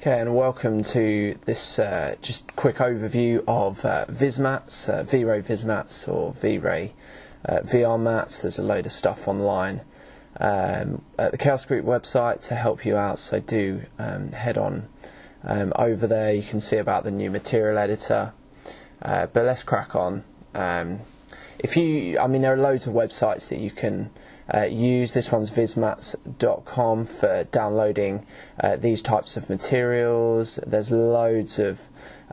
Okay, and welcome to this uh, just quick overview of uh, Vismats, uh, V-Ray or V-Ray uh, VR mats. There's a load of stuff online um, at the Chaos Group website to help you out, so do um, head on um, over there. You can see about the new material editor. Uh, but let's crack on. Um, if you, I mean, there are loads of websites that you can uh, use. This one's vismats.com for downloading uh, these types of materials. There's loads of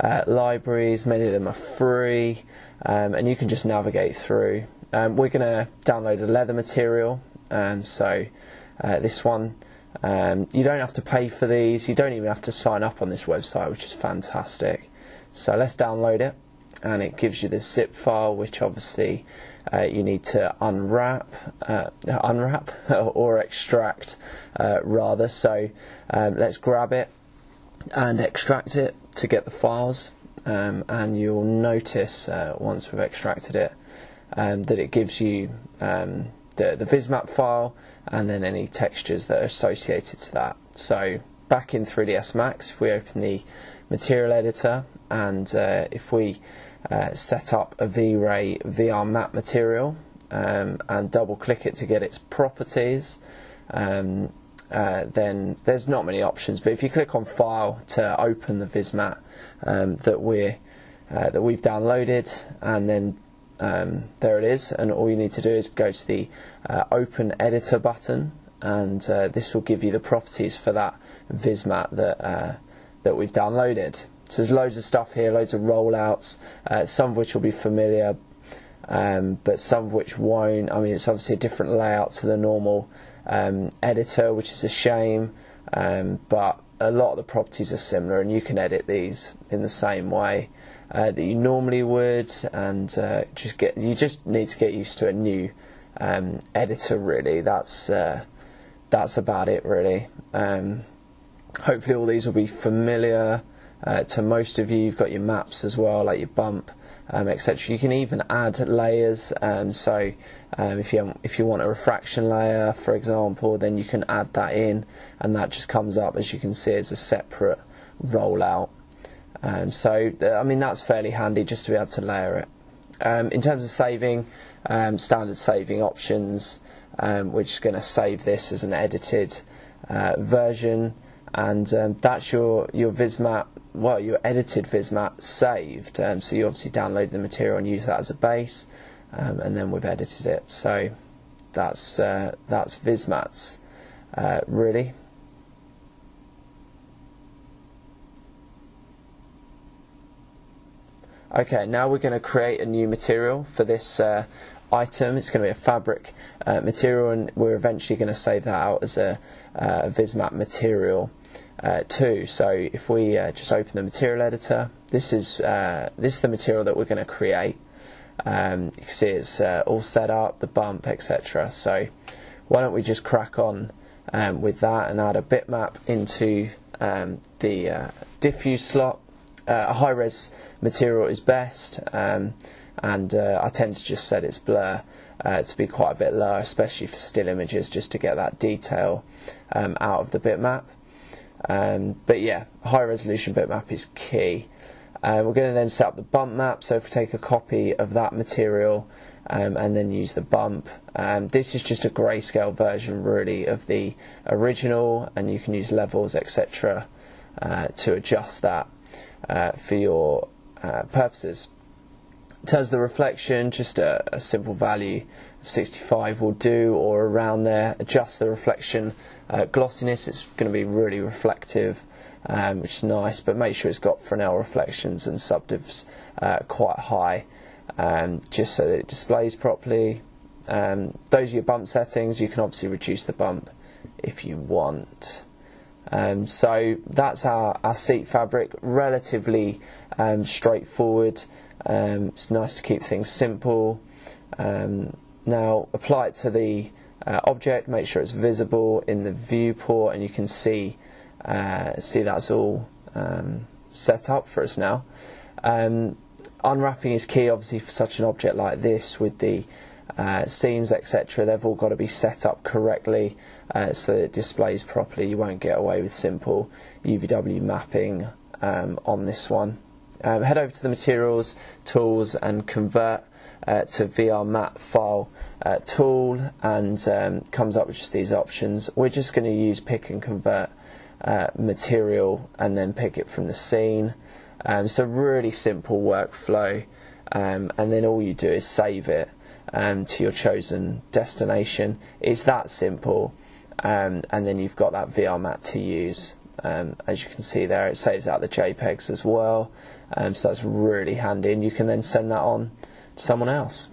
uh, libraries, many of them are free, um, and you can just navigate through. Um, we're going to download a leather material, um, so uh, this one. Um, you don't have to pay for these, you don't even have to sign up on this website, which is fantastic. So let's download it and it gives you the zip file which obviously uh, you need to unwrap uh, unwrap or extract uh, rather. So um, let's grab it and extract it to get the files. Um, and you'll notice uh, once we've extracted it um, that it gives you um, the, the vismat file and then any textures that are associated to that. So back in 3ds max if we open the material editor and uh, if we uh, set up a V-Ray VR map material um, and double click it to get its properties, um, uh, then there's not many options. But if you click on File to open the Vismat um, that we're uh, that we've downloaded, and then um, there it is, and all you need to do is go to the uh, Open Editor button, and uh, this will give you the properties for that Vismat that that we've downloaded. So there's loads of stuff here, loads of rollouts, uh, some of which will be familiar, um, but some of which won't. I mean, it's obviously a different layout to the normal um, editor, which is a shame, um, but a lot of the properties are similar, and you can edit these in the same way uh, that you normally would, and uh, just get you just need to get used to a new um, editor. Really, that's uh, that's about it. Really, um, hopefully all these will be familiar uh, to most of you. You've got your maps as well, like your bump, um, etc. You can even add layers. Um, so um, if you if you want a refraction layer, for example, then you can add that in, and that just comes up as you can see as a separate rollout. Um, so I mean that's fairly handy just to be able to layer it. Um, in terms of saving, um, standard saving options, which is going to save this as an edited uh, version and that's your your Vismat, well, your edited Vismat saved. Um, so you obviously downloaded the material and used that as a base, um, and then we've edited it. So that's uh, that's Vismats, uh, really. Okay, now we're going to create a new material for this uh, item. It's going to be a fabric uh, material, and we're eventually going to save that out as a, uh, a Vismat material uh, too. So if we uh, just open the material editor, this is uh, this is the material that we're going to create. Um, you can see it's uh, all set up, the bump, etc. So why don't we just crack on um, with that and add a bitmap into um, the uh, diffuse slot. Uh, a high res material is best, um, and I tend to just set its blur to be quite a bit lower, especially for still images, just to get that detail um, out of the bitmap. Um, but yeah, high resolution bitmap is key. Uh, we're going to then set up the bump map. So if we take a copy of that material um, and then use the bump, um, this is just a grayscale version really of the original, and you can use levels etc. Uh, to adjust that uh, for your uh, purposes. In terms of the reflection, just a, a simple value of 65 will do, or around there. Adjust the reflection uh, glossiness. It's going to be really reflective, um, which is nice, but make sure it's got Fresnel reflections and subdivs uh, quite high, um, just so that it displays properly. Um, those are your bump settings. You can obviously reduce the bump if you want. Um, so that's our, our seat fabric, relatively um, straightforward. Um, it's nice to keep things simple. Um, now apply it to the uh, object, make sure it's visible in the viewport, and you can see uh, see that's all um, set up for us now. Um, unwrapping is key, obviously, for such an object like this with the uh, seams, etc. They've all got to be set up correctly uh, so that it displays properly. You won't get away with simple UVW mapping um, on this one. Um, head over to the materials, tools, and convert uh, to VR mat file uh, tool, and um, comes up with just these options. We're just going to use pick and convert uh, material and then pick it from the scene. Um, so really simple workflow, um, and then all you do is save it um, to your chosen destination. It's that simple, um, and then you've got that VR mat to use. Um, as you can see there, it saves out the JPEGs as well, um, so that's really handy, and you can then send that on to someone else.